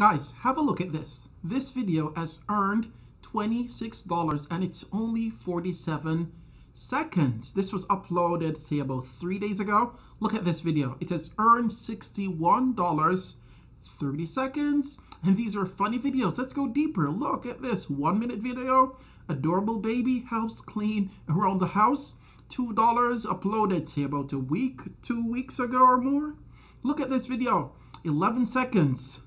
Guys, have a look at this. This video has earned $26 and it's only 47 seconds. This was uploaded, say, about three days ago. Look at this video. It has earned $61, 30 seconds. And these are funny videos. Let's go deeper. Look at this one minute video. Adorable baby helps clean around the house. $2 uploaded, say, about a week, two weeks ago or more. Look at this video. 11 seconds.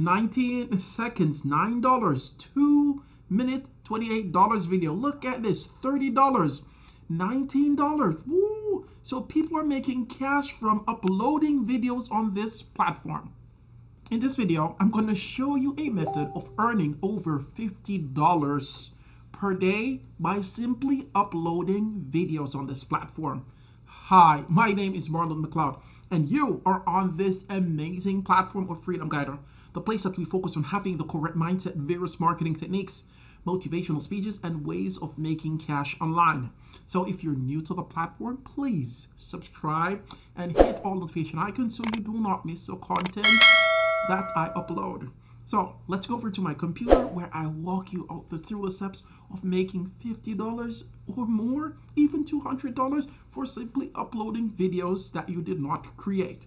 19 seconds, $9, 2 minute, $28 video. Look at this, $30, $19. Woo! So people are making cash from uploading videos on this platform. In this video, I'm going to show you a method of earning over $50 per day by simply uploading videos on this platform. Hi, my name is Marlon McLeod and you are on this amazing platform of Freedom Guider, the place that we focus on having the correct mindset, various marketing techniques, motivational speeches, and ways of making cash online. So if you're new to the platform, please subscribe and hit all notification icons so you do not miss the content that I upload. So let's go over to my computer where I walk you out the, through the steps of making $50 or more, even $200 for simply uploading videos that you did not create.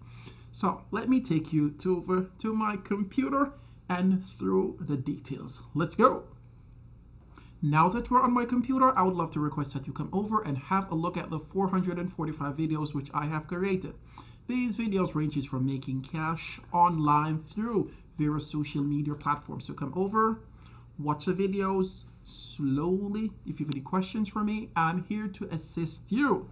So let me take you to over to my computer and through the details. Let's go. Now that we're on my computer, I would love to request that you come over and have a look at the 445 videos which I have created. These videos ranges from making cash online through various social media platforms. So come over, watch the videos slowly. If you have any questions for me, I'm here to assist you.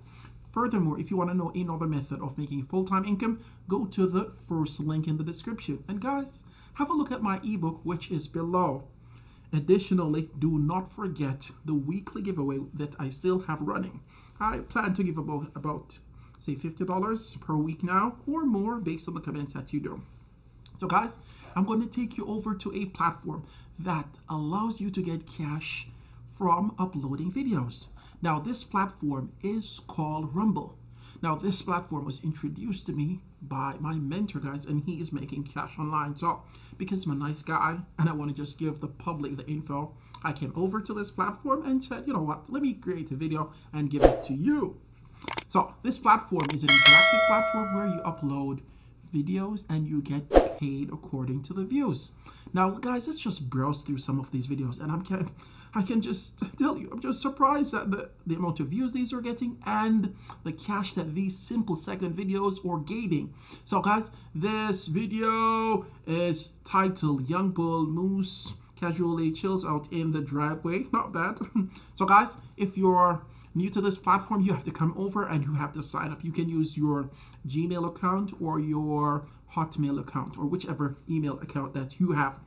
Furthermore, if you want to know another method of making full-time income, go to the first link in the description. And guys, have a look at my ebook, which is below. Additionally, do not forget the weekly giveaway that I still have running. I plan to give about, about say $50 per week now or more based on the comments that you do. So guys, I'm going to take you over to a platform that allows you to get cash from uploading videos. Now this platform is called Rumble. Now this platform was introduced to me by my mentor guys and he is making cash online. So because I'm a nice guy and I want to just give the public the info, I came over to this platform and said, you know what, let me create a video and give it to you. So this platform is an interactive platform where you upload videos and you get paid according to the views. Now, guys, let's just browse through some of these videos, and I'm can I can just tell you, I'm just surprised at the, the amount of views these are getting and the cash that these simple second videos are gaining. So, guys, this video is titled Young Bull Moose Casually Chills Out in the Driveway. Not bad. so, guys, if you're new to this platform, you have to come over and you have to sign up. You can use your Gmail account or your Hotmail account or whichever email account that you have.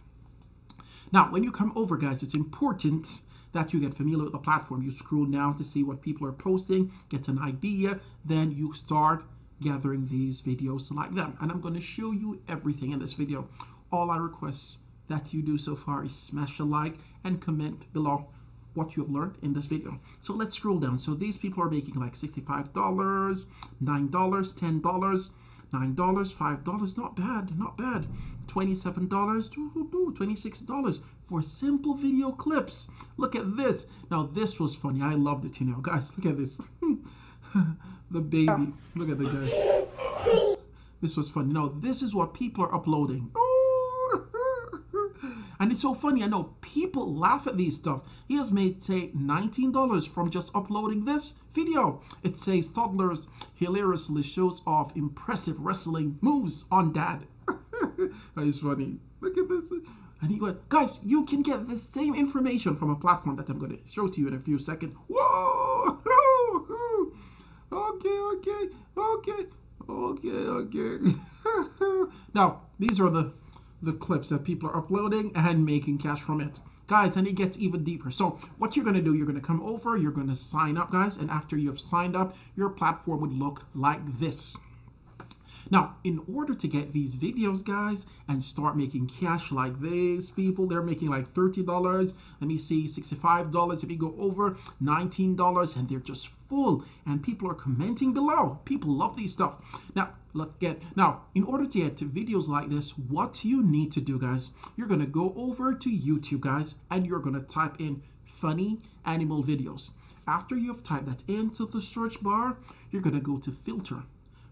Now, when you come over, guys, it's important that you get familiar with the platform. You scroll down to see what people are posting, get an idea, then you start gathering these videos like them. And I'm going to show you everything in this video. All I request that you do so far is smash a like and comment below what you have learned in this video. So let's scroll down. So these people are making like $65, $9, $10, $9, $5, not bad, not bad. $27, $26 for simple video clips. Look at this. Now this was funny. I loved it, you know. Guys, look at this. the baby. Look at the guy. This was funny. Now this is what people are uploading. And it's so funny, I know people laugh at these stuff. He has made, say, $19 from just uploading this video. It says toddlers hilariously shows off impressive wrestling moves on dad. that is funny. Look at this. And he went, guys, you can get the same information from a platform that I'm going to show to you in a few seconds. Whoa! Okay, okay, okay, okay, okay. now, these are the the clips that people are uploading and making cash from it. Guys and it gets even deeper. So what you're going to do you're going to come over you're going to sign up guys and after you've signed up your platform would look like this Now, in order to get these videos, guys, and start making cash like these people, they're making like $30. Let me see, $65 if you go over, $19, and they're just full. And people are commenting below. People love these stuff. Now, look get now in order to get to videos like this what you need to do guys you're gonna go over to youtube guys and you're gonna type in funny animal videos after you've typed that into the search bar you're gonna go to filter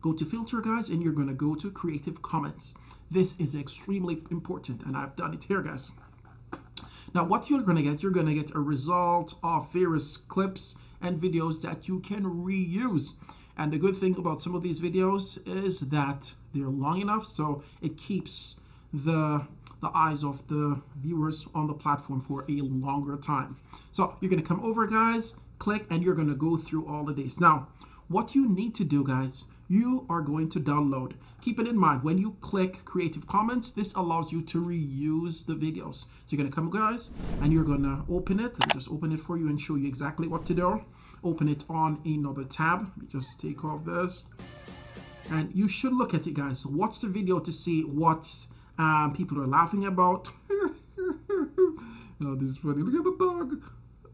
go to filter guys and you're gonna go to creative commons this is extremely important and i've done it here guys now what you're gonna get you're gonna get a result of various clips and videos that you can reuse and the good thing about some of these videos is that they're long enough so it keeps the the eyes of the viewers on the platform for a longer time. So you're going to come over guys, click and you're going to go through all of these. Now, what you need to do guys, you are going to download. Keep it in mind, when you click Creative Commons, this allows you to reuse the videos. So you're to come guys and you're to open it. Let me just open it for you and show you exactly what to do open it on another tab. Let me just take off this. And you should look at it, guys. Watch the video to see what um, people are laughing about. oh, this is funny. Look at the dog.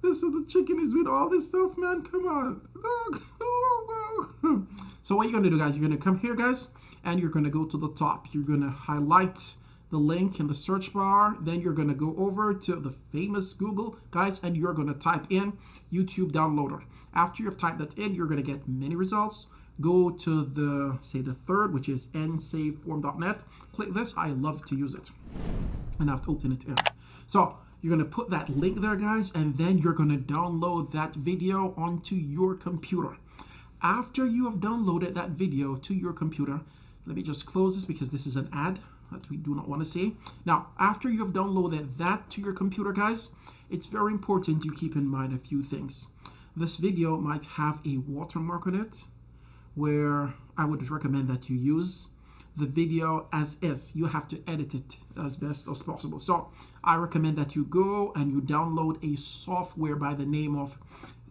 This is the chicken is with all this stuff, man. Come on. Dog. So what you're going to do, guys, you're going to come here, guys, and you're going to go to the top. You're going to highlight the link in the search bar. Then you're going to go over to the famous Google, guys, and you're going to type in YouTube downloader. After you've typed that in, you're going to get many results. Go to the, say, the third, which is nsaveform.net. Click this. I love to use it. And I have to open it in. So you're going to put that link there, guys, and then you're going to download that video onto your computer. After you have downloaded that video to your computer, let me just close this because this is an ad that we do not want to see. Now, after you have downloaded that to your computer, guys, it's very important you keep in mind a few things. This video might have a watermark on it where I would recommend that you use the video as is. You have to edit it as best as possible. So I recommend that you go and you download a software by the name of,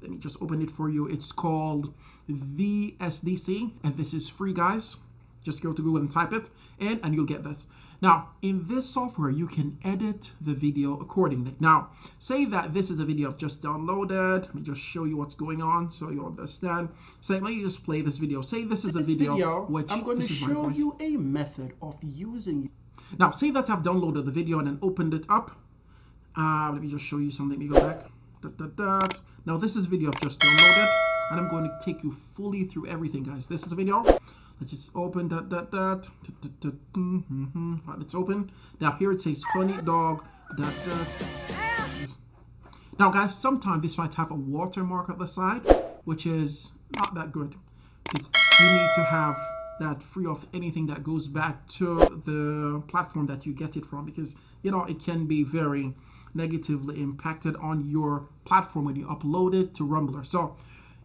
let me just open it for you. It's called VSDC and this is free guys. Just go to Google and type it in and you'll get this. Now, in this software, you can edit the video accordingly. Now, say that this is a video I've just downloaded. Let me just show you what's going on so you understand. Say, let me just play this video. Say this is a this video, video which I'm going to show you a method of using. Now, say that I've downloaded the video and then opened it up. Uh, let me just show you something. Let me go back. Da, da, da. Now, this is a video I've just downloaded, and I'm going to take you fully through everything, guys. This is a video Let's just open that. Mm -hmm. right, let's open. Now here it says funny dog. Now guys, sometimes this might have a watermark at the side, which is not that good. Because you need to have that free of anything that goes back to the platform that you get it from because you know it can be very negatively impacted on your platform when you upload it to Rumbler. So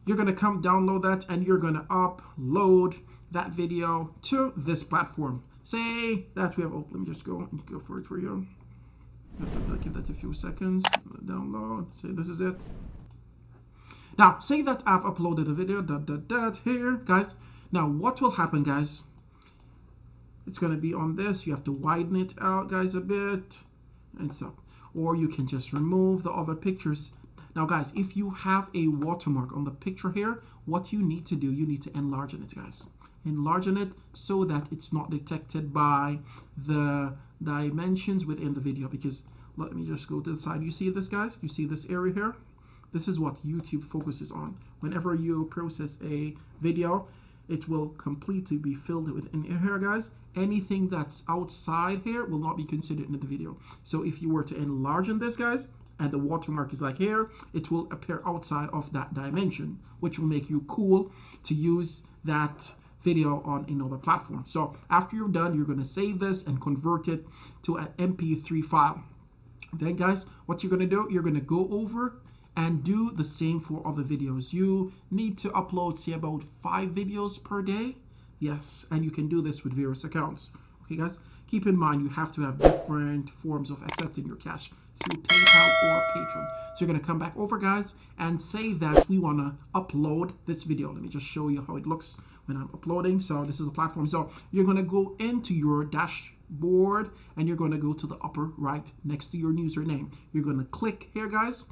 you're going to come download that and you're going to upload that video to this platform. Say that we have, oh, let me just go, and go for it for you. Give that a few seconds, download, say this is it. Now, say that I've uploaded a video, that, that, that, here, guys. Now, what will happen, guys? It's going to be on this. You have to widen it out, guys, a bit. And so, or you can just remove the other pictures. Now, guys, if you have a watermark on the picture here, what you need to do, you need to enlarge it, guys. Enlarging it so that it's not detected by the dimensions within the video because let me just go to the side. You see this guys? You see this area here? This is what YouTube focuses on. Whenever you process a video it will completely be filled within here guys. Anything that's outside here will not be considered in the video. So if you were to enlarge in this guys and the watermark is like here it will appear outside of that dimension which will make you cool to use that video on another platform. So after you're done, you're to save this and convert it to an MP3 file. Then guys, what you're to do, you're to go over and do the same for other videos. You need to upload, say, about five videos per day. Yes, and you can do this with various accounts. Okay, guys? Keep in mind you have to have different forms of accepting your cash through PayPal or Patreon. So you're going to come back over, guys, and say that we want to upload this video. Let me just show you how it looks when I'm uploading. So this is a platform. So you're going to go into your dashboard and you're going to go to the upper right next to your username. You're going to click here, guys,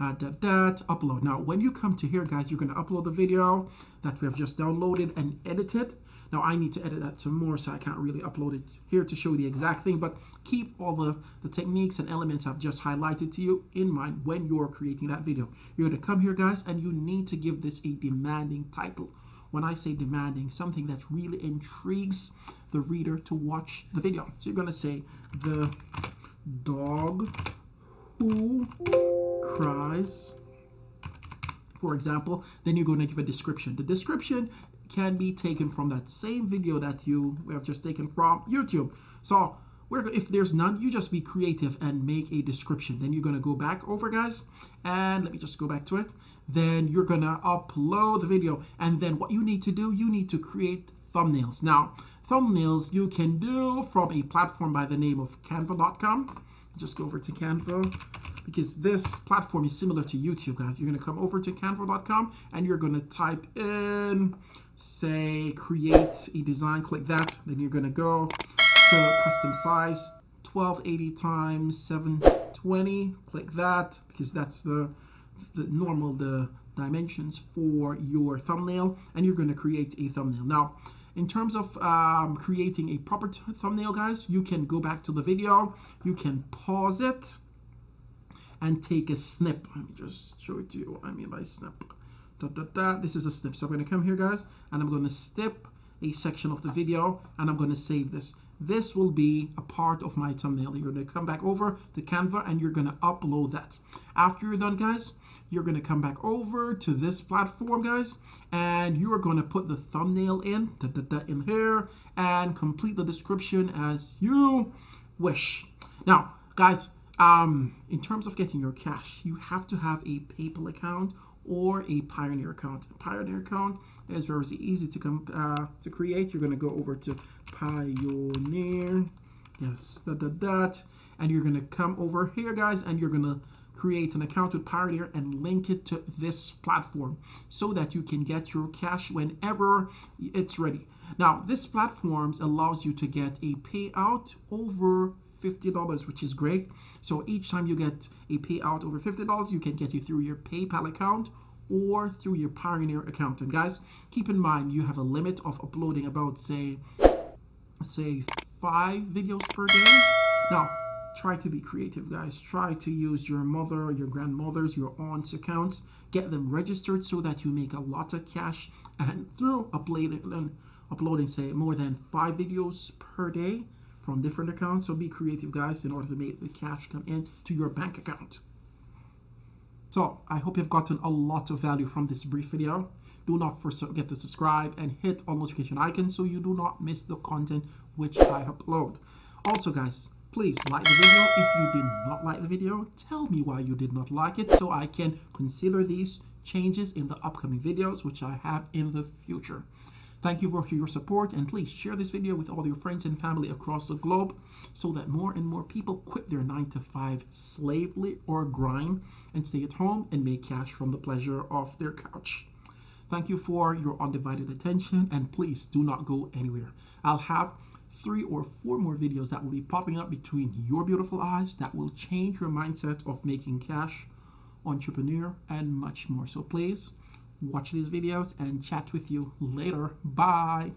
uh, that, that, upload. Now, when you come to here, guys, you're going to upload the video that we have just downloaded and edited. Now I need to edit that some more so I can't really upload it here to show the exact thing, but keep all the, the techniques and elements I've just highlighted to you in mind when you're creating that video. You're to come here guys and you need to give this a demanding title. When I say demanding, something that really intrigues the reader to watch the video. So you're to say the dog who cries for example, then you're going to give a description. The description can be taken from that same video that you have just taken from YouTube. So if there's none, you just be creative and make a description. Then you're to go back over, guys, and let me just go back to it. Then you're to upload the video. And then what you need to do, you need to create thumbnails. Now, thumbnails you can do from a platform by the name of canva.com. Just go over to Canva because this platform is similar to YouTube, guys. You're to come over to canva.com and you're to type in say create a design, click that. Then you're gonna go to custom size, 1280 times 720, click that because that's the, the normal, the dimensions for your thumbnail and you're gonna create a thumbnail. Now, in terms of um, creating a proper thumbnail, guys, you can go back to the video, you can pause it, and take a snip. Let me just show it to you what I mean by snip da, da, da. This is a snip. So I'm going to come here, guys, and I'm going to snip a section of the video, and I'm going to save this. This will be a part of my thumbnail. You're going to come back over to Canva, and you're going to upload that. After you're done, guys, you're going to come back over to this platform, guys, and you are going to put the thumbnail in, da, da, da, in here, and complete the description as you wish. Now, guys, um, in terms of getting your cash, you have to have a PayPal account or a Payoneer account. A Payoneer account is very easy to come uh, to create. You're to go over to Payoneer, yes, that, that, that, and you're to come over here, guys, and you're to create an account with Payoneer and link it to this platform so that you can get your cash whenever it's ready. Now, this platform allows you to get a payout over $50, which is great. So each time you get a payout over $50, you can get you through your PayPal account or through your Payoneer account. And guys, keep in mind you have a limit of uploading about say say five videos per day. Now, try to be creative, guys. Try to use your mother, your grandmother's, your aunt's accounts. Get them registered so that you make a lot of cash. And through uploading, uploading say more than five videos per day, from different accounts. So be creative, guys, in order to make the cash come in to your bank account. So I hope you've gotten a lot of value from this brief video. Do not forget to subscribe and hit on notification icon so you do not miss the content which I upload. Also, guys, please like the video. If you did not like the video, tell me why you did not like it so I can consider these changes in the upcoming videos which I have in the future. Thank you for your support and please share this video with all your friends and family across the globe so that more and more people quit their 9 to 5 slavery or grind and stay at home and make cash from the pleasure of their couch. Thank you for your undivided attention and please do not go anywhere. I'll have three or four more videos that will be popping up between your beautiful eyes that will change your mindset of making cash, entrepreneur, and much more. So please watch these videos and chat with you later. Bye.